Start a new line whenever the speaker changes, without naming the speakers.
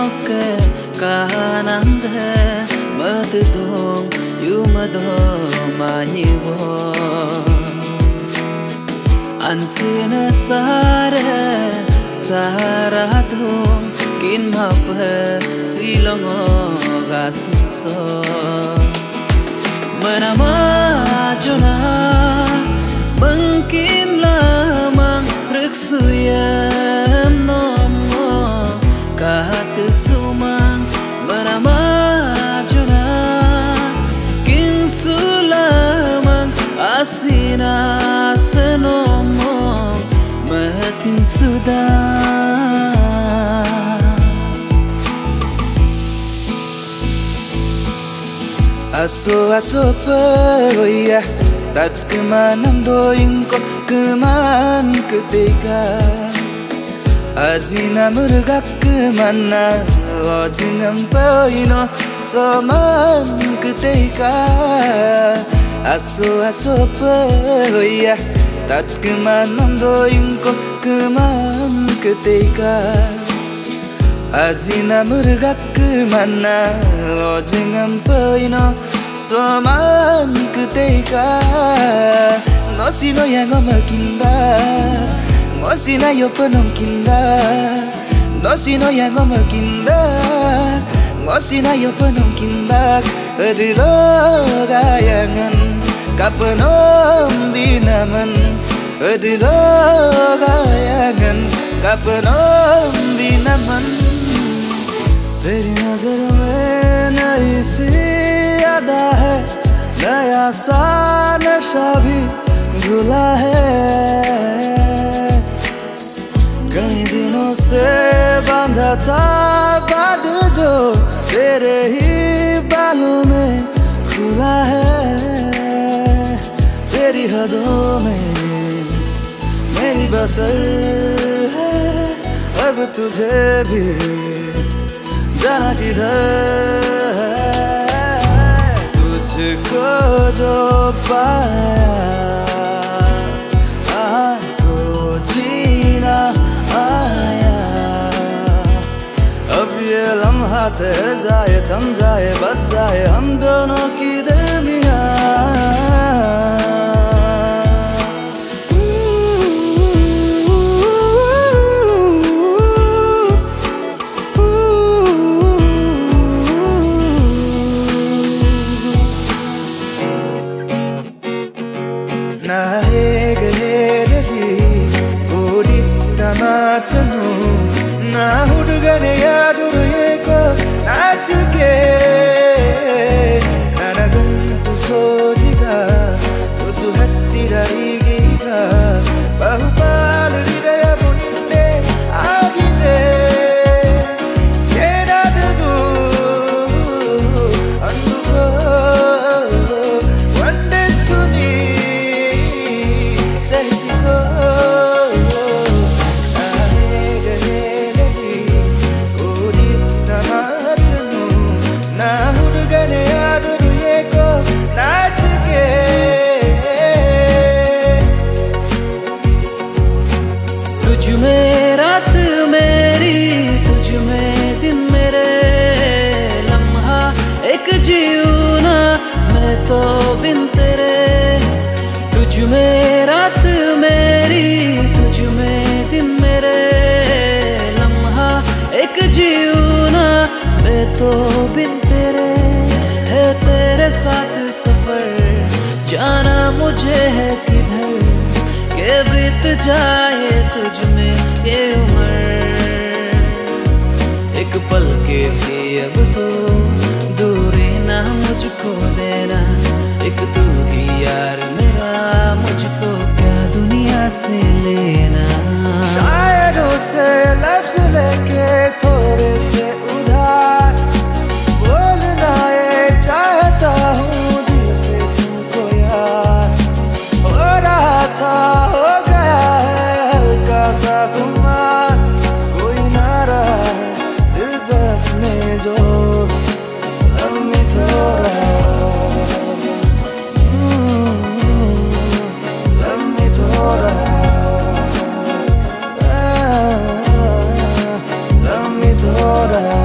gel nokke kanande mad dong yumado manibo ansina sare sara dong kin map silongo gasinso manama jona mahatin sudah Aso aso peroya Tat kemanam doing ko keman ketika Azina murgak kemana ojinam poino soman ketika Aso aso peroya At kumanandoyong ko kuman ketika Azina murgak kumana Ojingan poy no soman ketika Nosi no yagomakinda Mosi na yoponomkinda Nosi no yagomakinda Mosi na yoponomkinda Adilo gayangan Gayangan Kapenom binaman तेरी नज़र में नई सी है नया सा नशा भी है कई दिनों से बांधा था बादल जो तेरे ही बसर है, अब तुझे भी जाना किधर है। तुझको जो पाया लम्हा ठहर जाए, थम जाए, बस जाए, हम दोनों की ಮಾತನು ನಾ ಹುಡುಗನೆ ಯಾದರು ಏಕೋ ನಾಚಿಕೆ तुझ में रात मेरी तुझ में दिन मेरे लम्हा, एक जीवना मैं तो बिन तेरे। तुझ में रात मेरी तुझ में दिन मेरे लम्हा, एक जीवना मैं तो बिन तेरे। है तेरे साथ सफ़र, जाना मुझे है किधर, के बीत जाए गुमा कोई नारा दिल दब में जो हमें थोड़ा हमें थोड़ा हमें थोड़ा